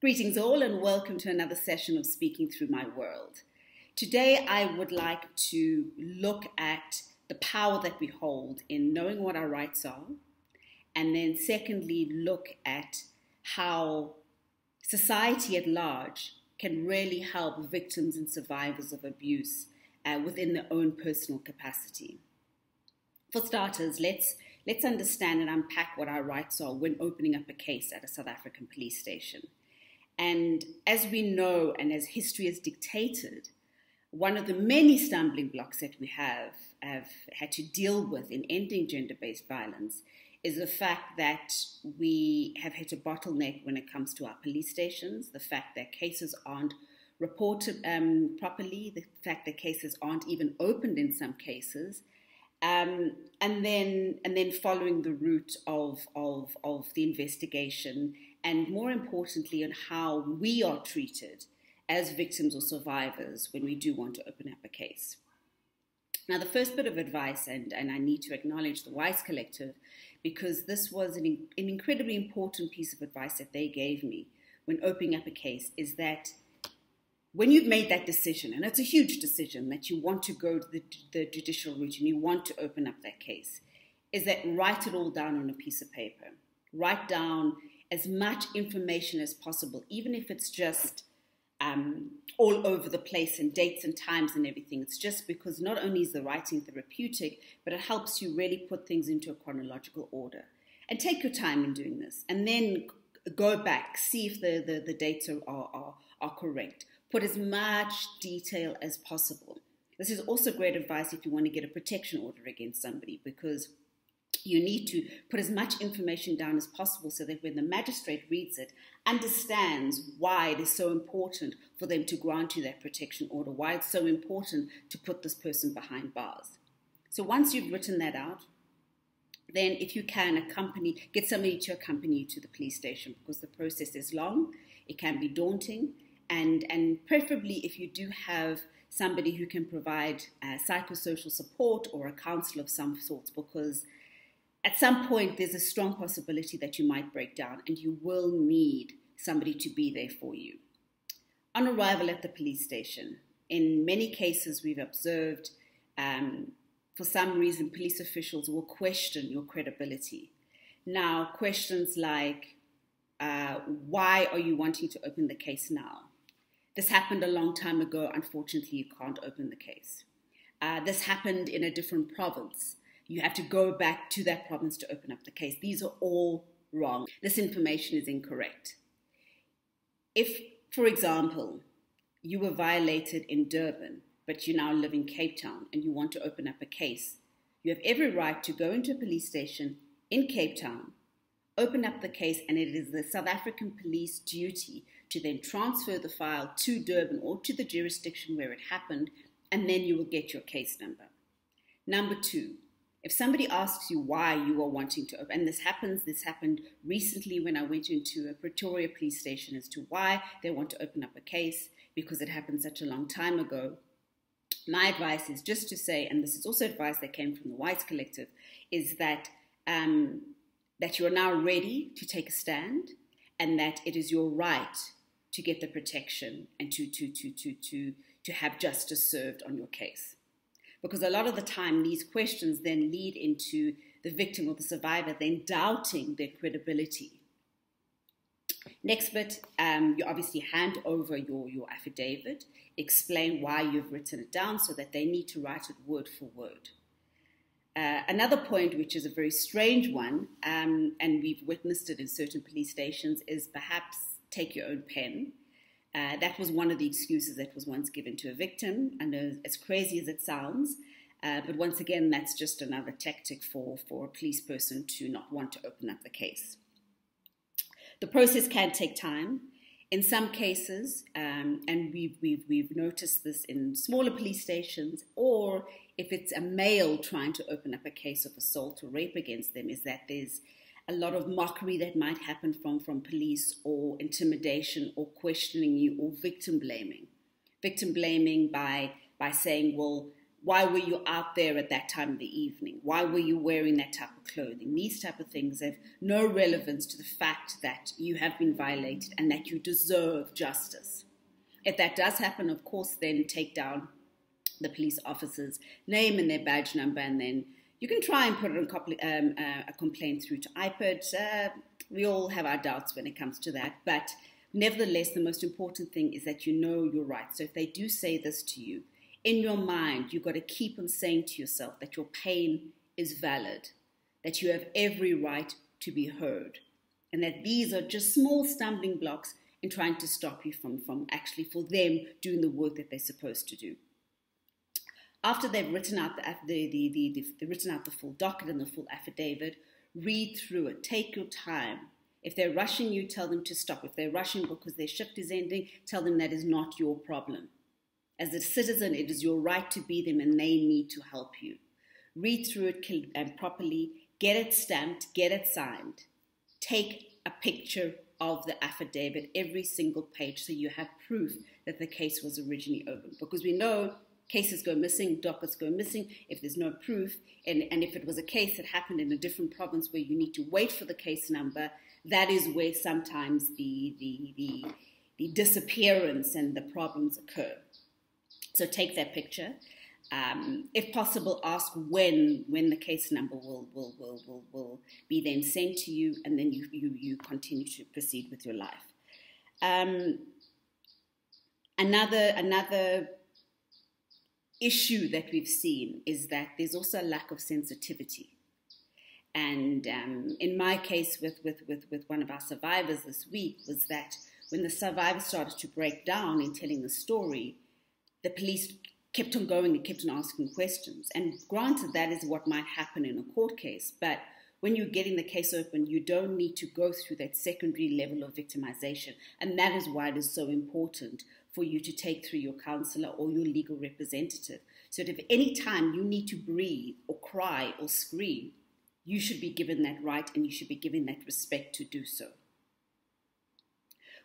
Greetings, all, and welcome to another session of Speaking Through My World. Today, I would like to look at the power that we hold in knowing what our rights are, and then, secondly, look at how society at large can really help victims and survivors of abuse uh, within their own personal capacity. For starters, let's let's understand and unpack what our rights are when opening up a case at a South African police station. And as we know, and as history has dictated, one of the many stumbling blocks that we have, have had to deal with in ending gender based violence is the fact that we have hit a bottleneck when it comes to our police stations, the fact that cases aren't reported um, properly, the fact that cases aren't even opened in some cases. Um, and then and then following the route of, of, of the investigation and more importantly, on how we are treated as victims or survivors when we do want to open up a case. Now, the first bit of advice, and, and I need to acknowledge the WISE Collective, because this was an, an incredibly important piece of advice that they gave me when opening up a case, is that when you've made that decision, and it's a huge decision that you want to go to the, the judicial route and you want to open up that case, is that write it all down on a piece of paper. Write down as much information as possible, even if it's just um, all over the place and dates and times and everything. It's just because not only is the writing therapeutic, but it helps you really put things into a chronological order. And take your time in doing this. And then go back, see if the, the, the dates are, are, are correct. Put as much detail as possible. This is also great advice if you want to get a protection order against somebody because you need to put as much information down as possible so that when the magistrate reads it, understands why it is so important for them to grant you that protection order, why it's so important to put this person behind bars. So once you've written that out, then if you can accompany, get somebody to accompany you to the police station because the process is long, it can be daunting, and, and preferably if you do have somebody who can provide uh, psychosocial support or a counsel of some sorts because at some point, there's a strong possibility that you might break down and you will need somebody to be there for you. On arrival at the police station, in many cases, we've observed um, for some reason, police officials will question your credibility. Now, questions like, uh, why are you wanting to open the case now? This happened a long time ago. Unfortunately, you can't open the case. Uh, this happened in a different province you have to go back to that province to open up the case. These are all wrong. This information is incorrect. If, for example, you were violated in Durban, but you now live in Cape Town and you want to open up a case, you have every right to go into a police station in Cape Town, open up the case, and it is the South African police duty to then transfer the file to Durban or to the jurisdiction where it happened, and then you will get your case number. Number two, if somebody asks you why you are wanting to open, and this happens, this happened recently when I went into a Pretoria police station as to why they want to open up a case because it happened such a long time ago. My advice is just to say, and this is also advice that came from the WISE Collective, is that um, that you are now ready to take a stand, and that it is your right to get the protection and to to to to to to have justice served on your case because a lot of the time these questions then lead into the victim or the survivor then doubting their credibility. Next bit, um, you obviously hand over your, your affidavit, explain why you've written it down so that they need to write it word for word. Uh, another point, which is a very strange one, um, and we've witnessed it in certain police stations, is perhaps take your own pen uh, that was one of the excuses that was once given to a victim. I know as crazy as it sounds, uh, but once again, that's just another tactic for, for a police person to not want to open up the case. The process can take time. In some cases, um, and we've, we've, we've noticed this in smaller police stations, or if it's a male trying to open up a case of assault or rape against them, is that there's a lot of mockery that might happen from, from police or intimidation or questioning you or victim blaming. Victim blaming by, by saying, well, Why were you out there at that time of the evening? Why were you wearing that type of clothing? These type of things have no relevance to the fact that you have been violated and that you deserve justice. If that does happen, of course, then take down the police officer's name and their badge number, and then you can try and put um, uh, a complaint through to IPID. Uh, we all have our doubts when it comes to that, but nevertheless, the most important thing is that you know your rights. So if they do say this to you, in your mind, you've got to keep on saying to yourself that your pain is valid, that you have every right to be heard, and that these are just small stumbling blocks in trying to stop you from, from actually for them doing the work that they're supposed to do. After they've written out the, the, the, the, written out the full docket and the full affidavit, read through it. Take your time. If they're rushing you, tell them to stop. If they're rushing because their shift is ending, tell them that is not your problem. As a citizen, it is your right to be them and they need to help you. Read through it and um, properly, get it stamped, get it signed. Take a picture of the affidavit, every single page, so you have proof that the case was originally open. Because we know cases go missing, dockets go missing if there's no proof. And, and if it was a case that happened in a different province where you need to wait for the case number, that is where sometimes the, the, the, the disappearance and the problems occur. So take that picture. Um, if possible, ask when when the case number will will, will, will, will be then sent to you, and then you, you, you continue to proceed with your life. Um, another another issue that we've seen is that there's also a lack of sensitivity. And um, in my case, with, with, with, with one of our survivors this week, was that when the survivor started to break down in telling the story, the police kept on going and kept on asking questions. And granted, that is what might happen in a court case, but when you're getting the case open, you don't need to go through that secondary level of victimization. And that is why it is so important for you to take through your counselor or your legal representative. So that if any time you need to breathe or cry or scream, you should be given that right and you should be given that respect to do so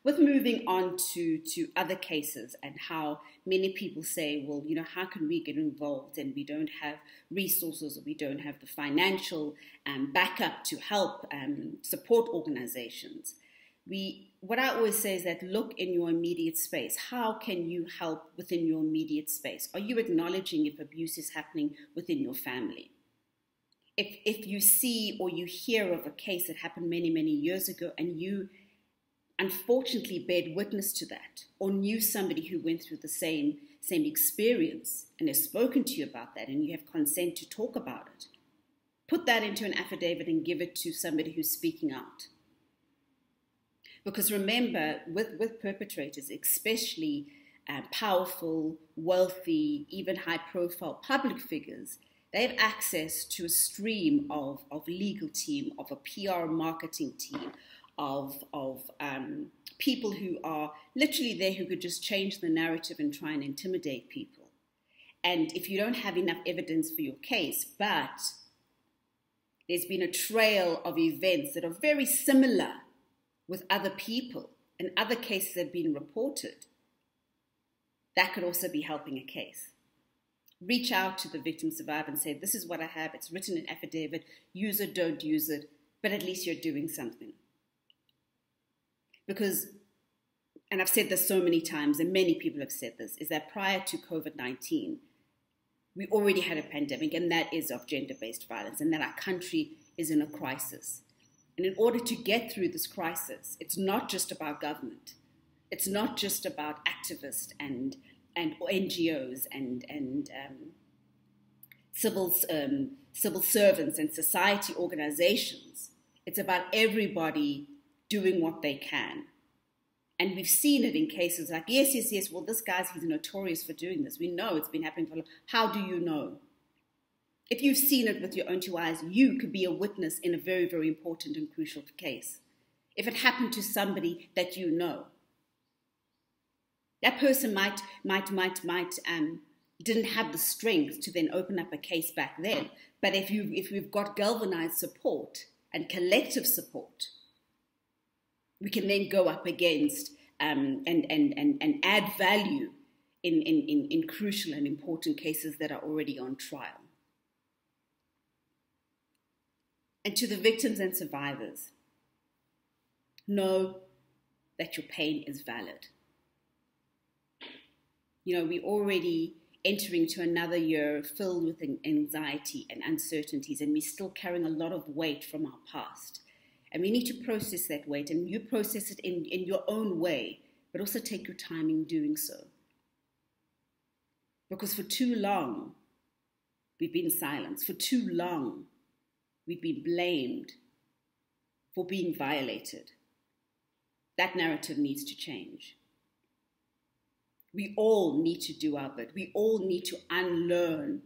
with moving on to, to other cases and how many people say, well, you know, how can we get involved and we don't have resources or we don't have the financial um, backup to help um, support organizations. We, what I always say is that look in your immediate space. How can you help within your immediate space? Are you acknowledging if abuse is happening within your family? If, if you see or you hear of a case that happened many, many years ago and you unfortunately bear witness to that or knew somebody who went through the same same experience and has spoken to you about that and you have consent to talk about it put that into an affidavit and give it to somebody who's speaking out because remember with with perpetrators especially uh, powerful wealthy even high profile public figures they have access to a stream of, of legal team, of a PR marketing team, of, of um, people who are literally there who could just change the narrative and try and intimidate people. And if you don't have enough evidence for your case, but there's been a trail of events that are very similar with other people and other cases have been reported, that could also be helping a case. Reach out to the victim survivor and say, This is what I have, it's written in affidavit, use it, don't use it, but at least you're doing something. Because, and I've said this so many times, and many people have said this, is that prior to COVID 19, we already had a pandemic, and that is of gender based violence, and that our country is in a crisis. And in order to get through this crisis, it's not just about government, it's not just about activists and, and NGOs and, and um, civil, um, civil servants and society organizations. It's about everybody doing what they can. And we've seen it in cases like, yes, yes, yes, well, this guy's, he's notorious for doing this. We know it's been happening for long. How do you know? If you've seen it with your own two eyes, you could be a witness in a very, very important and crucial case. If it happened to somebody that you know, that person might, might, might, might, um, didn't have the strength to then open up a case back then. But if you, if we've got galvanized support and collective support, we can then go up against um, and, and, and, and add value in, in, in, in crucial and important cases that are already on trial. And to the victims and survivors, know that your pain is valid. You know, we're already entering to another year filled with anxiety and uncertainties, and we're still carrying a lot of weight from our past. And we need to process that weight, and you process it in, in your own way, but also take your time in doing so. Because for too long, we've been silenced. For too long, we've been blamed for being violated. That narrative needs to change. We all need to do our bit. We all need to unlearn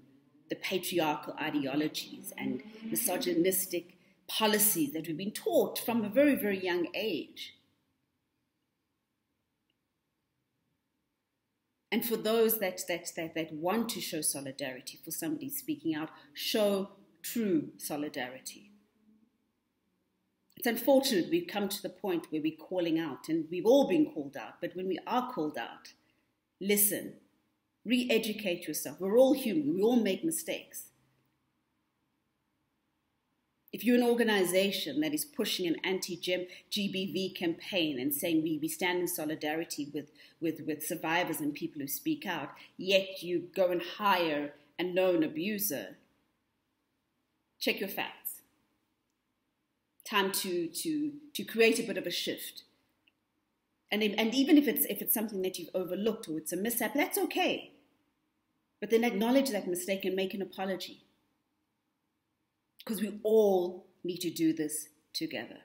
the patriarchal ideologies and misogynistic policies that we've been taught from a very, very young age. And for those that, that, that, that want to show solidarity for somebody speaking out, show true solidarity. It's unfortunate we've come to the point where we're calling out, and we've all been called out, but when we are called out, listen, re educate yourself. We're all human, we all make mistakes. If you're an organization that is pushing an anti GBV campaign and saying we, we stand in solidarity with, with, with survivors and people who speak out, yet you go and hire a known abuser, check your facts. Time to, to, to create a bit of a shift. And, and even if it's, if it's something that you've overlooked or it's a mishap, that's okay. But then acknowledge that mistake and make an apology because we all need to do this together.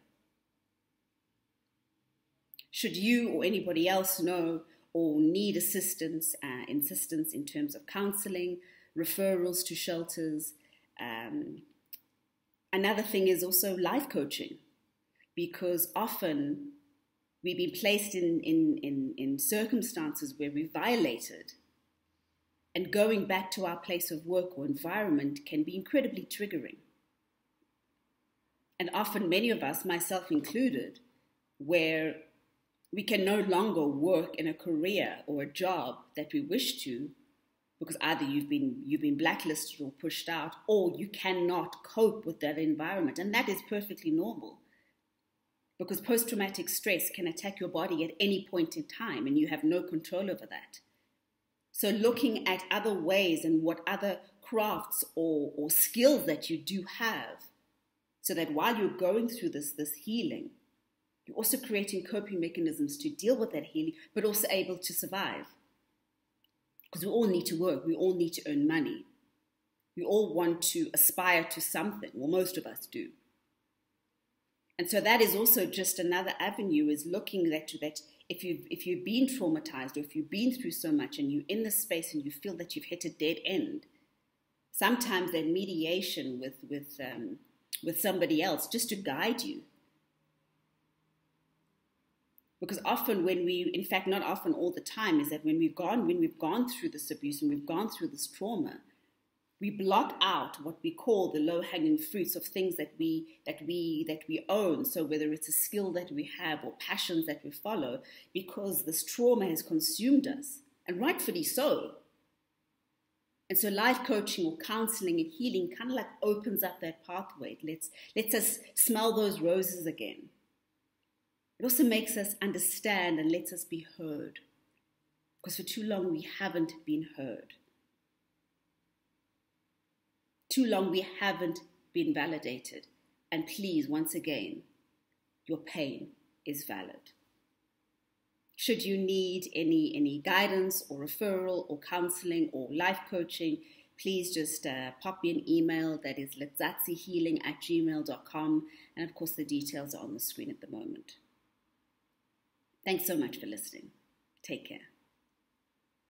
Should you or anybody else know or need assistance, uh, in terms of counseling, referrals to shelters, um, another thing is also life coaching, because often we've been placed in, in, in, in circumstances where we violated and going back to our place of work or environment can be incredibly triggering. And often many of us, myself included, where we can no longer work in a career or a job that we wish to because either you've been you've been blacklisted or pushed out or you cannot cope with that environment. And that is perfectly normal. Because post traumatic stress can attack your body at any point in time and you have no control over that. So looking at other ways and what other crafts or, or skills that you do have so that while you're going through this, this healing, you're also creating coping mechanisms to deal with that healing, but also able to survive. Because we all need to work, we all need to earn money. We all want to aspire to something, well, most of us do. And so that is also just another avenue is looking at that if you've, if you've been traumatized or if you've been through so much and you're in this space and you feel that you've hit a dead end, sometimes that mediation with, with um, with somebody else just to guide you. Because often when we, in fact, not often all the time, is that when we've gone, when we've gone through this abuse and we've gone through this trauma, we block out what we call the low-hanging fruits of things that we that we that we own. So whether it's a skill that we have or passions that we follow, because this trauma has consumed us, and rightfully so. And so life coaching or counseling and healing kind of like opens up that pathway. It lets, lets us smell those roses again. It also makes us understand and lets us be heard. Because for too long we haven't been heard. Too long we haven't been validated. And please, once again, your pain is valid. Should you need any, any guidance or referral or counseling or life coaching, please just uh, pop me an email that is litzatsihealing at gmail.com. And of course, the details are on the screen at the moment. Thanks so much for listening. Take care.